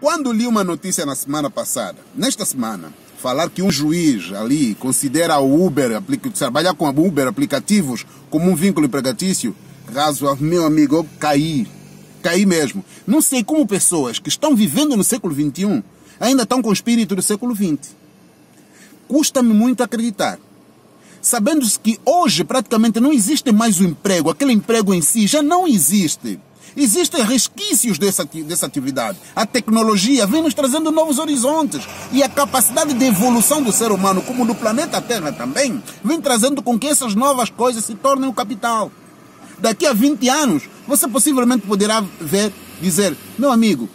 Quando li uma notícia na semana passada, nesta semana, falar que um juiz ali considera o Uber, trabalhar com o Uber aplicativos como um vínculo empregatício, caso meu amigo, eu caí. Caí mesmo. Não sei como pessoas que estão vivendo no século XXI ainda estão com o espírito do século XX. Custa-me muito acreditar. Sabendo que hoje praticamente não existe mais o emprego, aquele emprego em si já não existe. Existem resquícios dessa, dessa atividade. A tecnologia vem nos trazendo novos horizontes. E a capacidade de evolução do ser humano, como do planeta Terra também, vem trazendo com que essas novas coisas se tornem o capital. Daqui a 20 anos, você possivelmente poderá ver, dizer, meu amigo,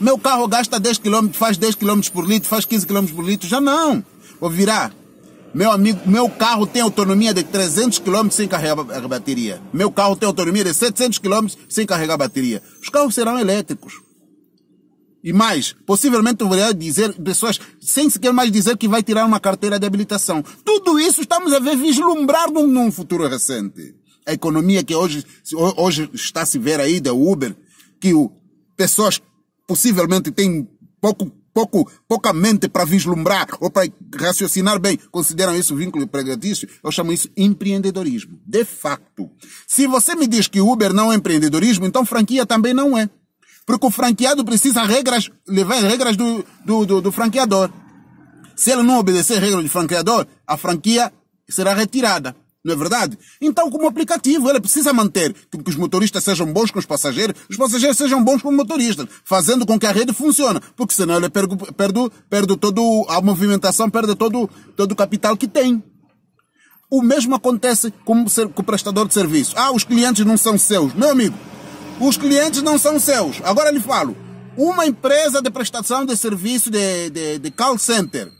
meu carro gasta 10 km, faz 10 km por litro, faz 15 km por litro. Já não. Ou virá, meu amigo, meu carro tem autonomia de 300 km sem carregar a bateria. Meu carro tem autonomia de 700 km sem carregar a bateria. Os carros serão elétricos. E mais, possivelmente poderia dizer, pessoas, sem sequer mais dizer que vai tirar uma carteira de habilitação. Tudo isso estamos a ver vislumbrar num, num futuro recente. A economia que hoje, hoje está se ver aí da Uber, que o, pessoas possivelmente têm pouco pouco, pouca mente para vislumbrar ou para raciocinar bem, consideram isso vínculo empregatício, eu chamo isso empreendedorismo. De facto. Se você me diz que Uber não é empreendedorismo, então franquia também não é. Porque o franqueado precisa regras, levar regras do, do, do, do franqueador. Se ele não obedecer regras do franqueador, a franquia será retirada. Não é verdade? Então, como aplicativo, ele precisa manter que, os motoristas sejam bons com os passageiros, os passageiros sejam bons com os motoristas, fazendo com que a rede funcione, porque senão ele perde, perde, perde toda a movimentação, perde todo, todo o capital que tem. O mesmo acontece com, com o prestador de serviço. Ah, os clientes não são seus. Meu amigo, os clientes não são seus. Agora lhe falo. Uma empresa de prestação de serviço de, de, de call center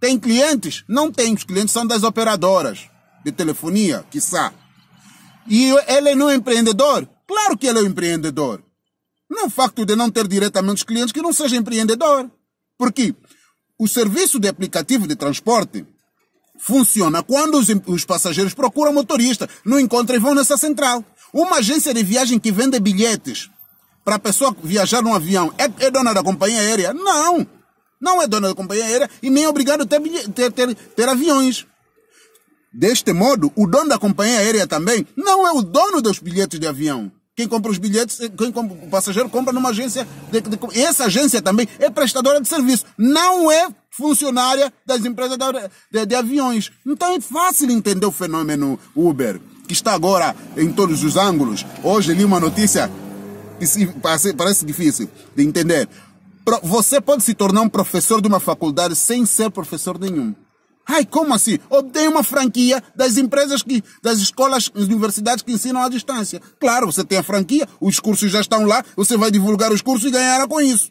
tem clientes? Não tem. Os clientes são das operadoras de telefonia, quiçá. E ele não é empreendedor? Claro que ele é um empreendedor. Não é o facto de não ter diretamente os clientes que não seja empreendedor. Porque o serviço de aplicativo de transporte funciona quando os, os passageiros procuram motorista, não encontram e vão nessa central. Uma agência de viagem que vende bilhetes para a pessoa viajar num avião é, é, dona da companhia aérea? Não! Não é dona da companhia aérea e nem é obrigado a ter, ter, ter, ter aviões. Deste modo, o dono da companhia aérea também não é o dono dos bilhetes de avião. Quem compra os bilhetes, quem compra, o passageiro compra numa agência. De, de, essa agência também é prestadora de serviço, não é funcionária das empresas de, de, aviões. Então é fácil entender o fenômeno Uber, que está agora em todos os ângulos. Hoje li uma notícia que parece, parece difícil de entender. Você pode se tornar um professor de uma faculdade sem ser professor nenhum. Ai, como assim? Obtém uma franquia das empresas que, das escolas, universidades que ensinam à distância. Claro, você tem a franquia, os cursos já estão lá, você vai divulgar os cursos e ganhará com isso.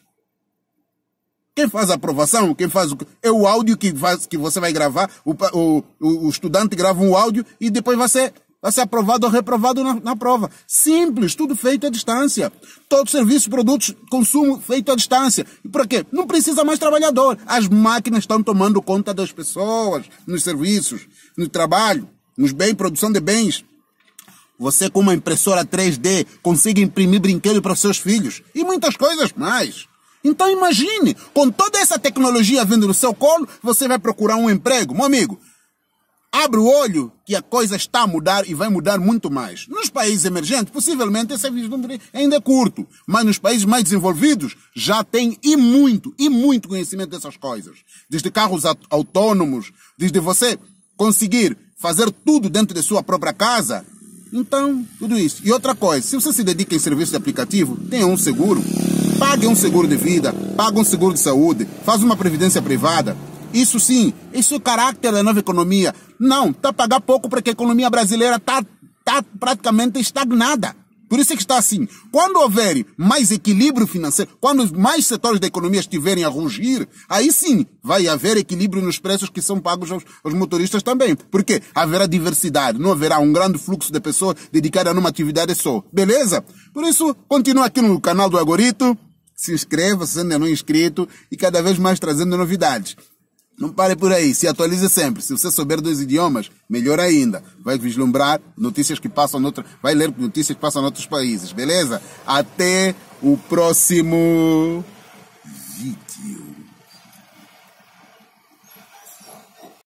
Quem faz a aprovação, quem faz o, é o áudio que, faz, que você vai gravar, o, o, o estudante grava um áudio e depois ser vai ser aprovado ou reprovado na, na, prova. Simples, tudo feito à distância. Todos serviços, produtos, consumo feito à distância. E para quê? Não precisa mais trabalhador. As máquinas estão tomando conta das pessoas, nos serviços, no trabalho, nos bens, produção de bens. Você com uma impressora 3D consegue imprimir brinquedo para seus filhos e muitas coisas mais. Então imagine, com toda essa tecnologia vindo no seu colo, você vai procurar um emprego. Meu amigo, abre o olho que a coisa está a mudar e vai mudar muito mais. Nos países emergentes, possivelmente esse vislumbre ainda é curto, mas nos países mais desenvolvidos já tem e muito, e muito conhecimento dessas coisas. Desde carros autônomos, desde você conseguir fazer tudo dentro de sua própria casa. Então, tudo isso. E outra coisa, se você se dedica em serviço de aplicativo, tenha um seguro. Pague um seguro de vida, pague um seguro de saúde, faz uma previdência privada, isso sim, isso é o caráter da nova economia. Não, está a pagar pouco porque a economia brasileira está tá praticamente estagnada. Por isso é que está assim. Quando houver mais equilíbrio financeiro, quando mais setores da economia estiverem a rugir, aí sim vai haver equilíbrio nos preços que são pagos aos, aos motoristas também. Porque haverá diversidade, não haverá um grande fluxo de pessoas dedicadas a uma atividade só. Beleza? Por isso, continua aqui no canal do Agorito, se inscreva se ainda não é inscrito e cada vez mais trazendo novidades. Não pare por aí, se atualize sempre. Se você souber dois idiomas, melhor ainda. Vai vislumbrar notícias que passam noutra, vai ler notícias que passam em outros países, beleza? Até o próximo vídeo.